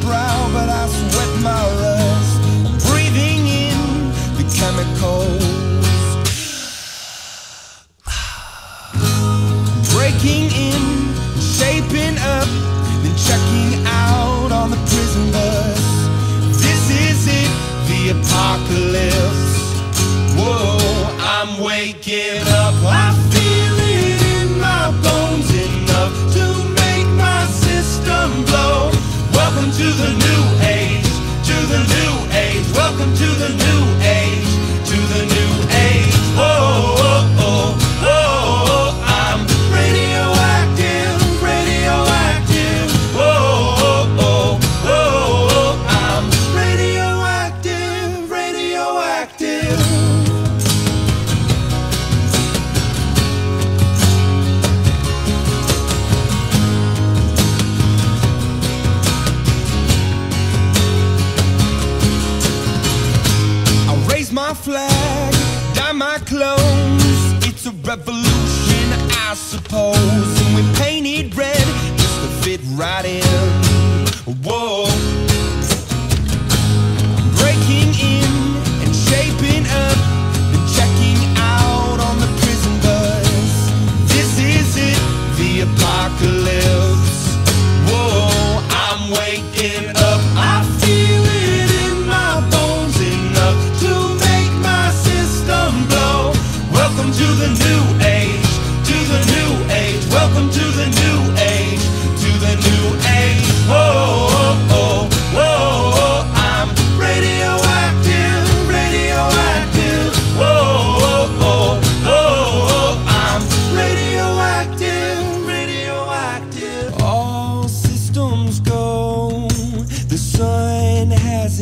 brow, but I sweat my rust. I'm breathing in the chemicals. Breaking in, shaping up, then checking out on the prison bus. This is it, the apocalypse. it's a revolution, I suppose. And we pay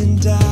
and die.